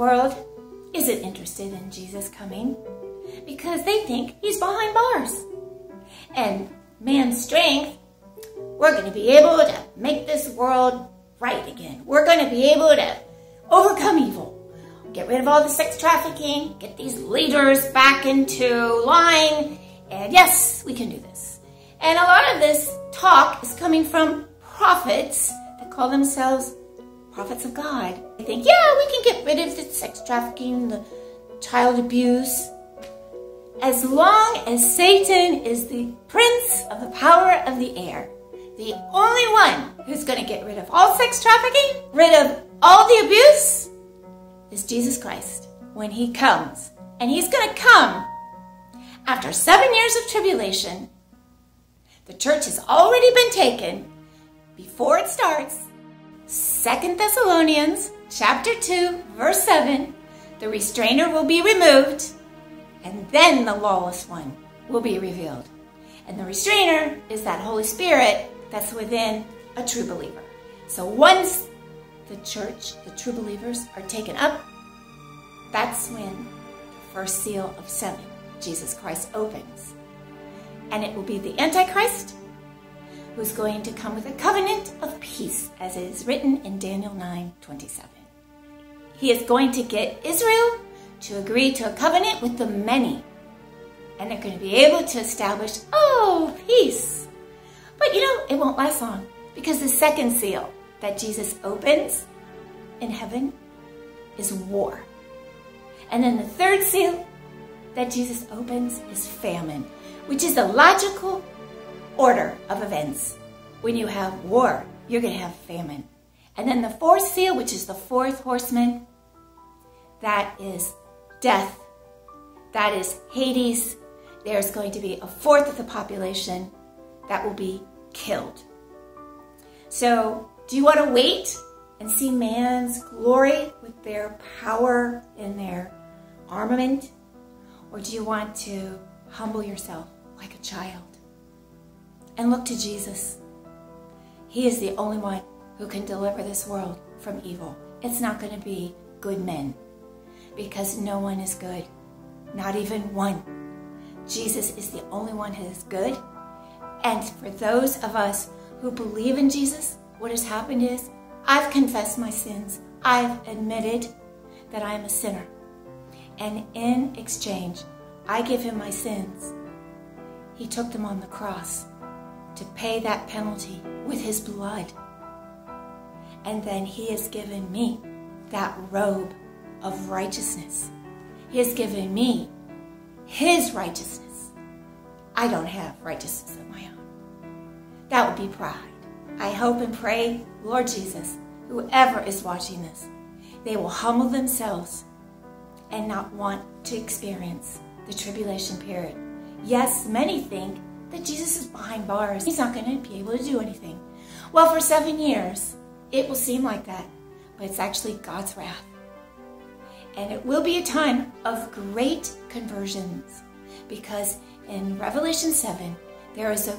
world isn't interested in Jesus coming because they think he's behind bars. And man's strength, we're going to be able to make this world right again. We're going to be able to overcome evil. Get rid of all the sex trafficking, get these leaders back into line, and yes, we can do this. And a lot of this talk is coming from prophets that call themselves prophets of God. They think, yeah, we can get rid of the sex trafficking, the child abuse, as long as Satan is the prince of the power of the air. The only one who's going to get rid of all sex trafficking, rid of all the abuse, is Jesus Christ when he comes. And he's going to come after seven years of tribulation. The church has already been taken before it starts. Second Thessalonians chapter 2 verse 7 the restrainer will be removed and then the lawless one will be revealed. And the restrainer is that Holy Spirit that's within a true believer. So once the church, the true believers, are taken up, that's when the first seal of seven, Jesus Christ, opens. And it will be the Antichrist who's going to come with a covenant of peace, as it is written in Daniel 9 27. He is going to get Israel to agree to a covenant with the many. And they're going to be able to establish, oh, peace. But you know, it won't last long because the second seal that Jesus opens in heaven is war. And then the third seal that Jesus opens is famine, which is a logical order of events. When you have war, you're going to have famine. And then the fourth seal, which is the fourth horseman, that is death. That is Hades. There's going to be a fourth of the population that will be killed. So, do you want to wait and see man's glory with their power and their armament? Or do you want to humble yourself like a child and look to Jesus? He is the only one who can deliver this world from evil. It's not going to be good men because no one is good, not even one. Jesus is the only one who is good. And for those of us who believe in Jesus, what has happened is I've confessed my sins. I've admitted that I am a sinner. And in exchange, I give him my sins. He took them on the cross to pay that penalty with his blood. And then he has given me that robe of righteousness. He has given me his righteousness. I don't have righteousness of my own. That would be pride. I hope and pray, Lord Jesus, whoever is watching this, they will humble themselves and not want to experience the tribulation period. Yes, many think that Jesus is behind bars. He's not going to be able to do anything. Well, for seven years, it will seem like that, but it's actually God's wrath and it will be a time of great conversions because in Revelation 7, there is a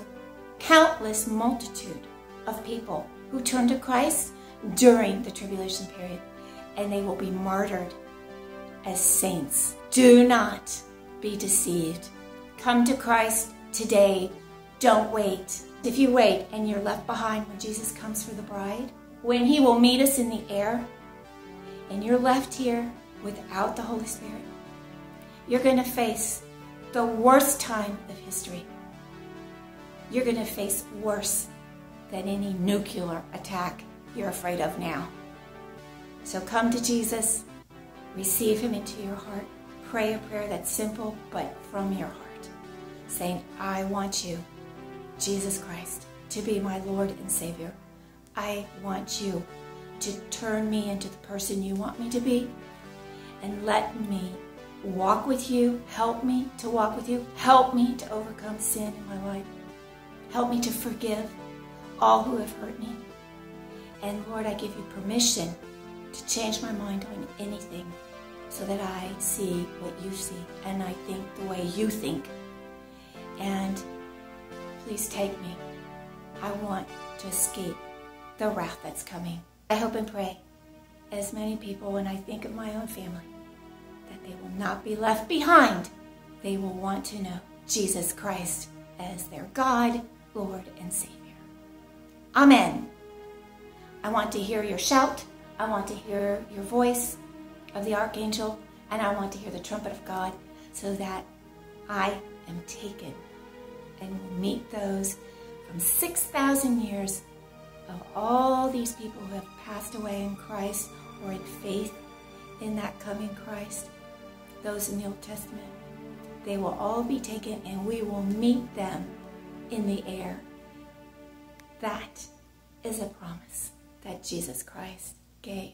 countless multitude of people who turn to Christ during the tribulation period and they will be martyred as saints. Do not be deceived. Come to Christ today. Don't wait. If you wait and you're left behind when Jesus comes for the bride, when he will meet us in the air, and you're left here without the Holy Spirit, you're going to face the worst time of history. You're going to face worse than any nuclear attack you're afraid of now. So come to Jesus, receive Him into your heart, pray a prayer that's simple but from your heart, saying, I want you, Jesus Christ, to be my Lord and Savior. I want you to turn me into the person you want me to be and let me walk with you. Help me to walk with you. Help me to overcome sin in my life. Help me to forgive all who have hurt me. And Lord, I give you permission to change my mind on anything so that I see what you see and I think the way you think. And please take me. I want to escape the wrath that's coming. I hope and pray as many people when I think of my own family that they will not be left behind. They will want to know Jesus Christ as their God, Lord, and Savior. Amen. I want to hear your shout. I want to hear your voice of the archangel, and I want to hear the trumpet of God so that I am taken and will meet those from 6,000 years of all these people who have passed away in Christ or in faith in that coming Christ, those in the Old Testament. They will all be taken and we will meet them in the air. That is a promise that Jesus Christ gave.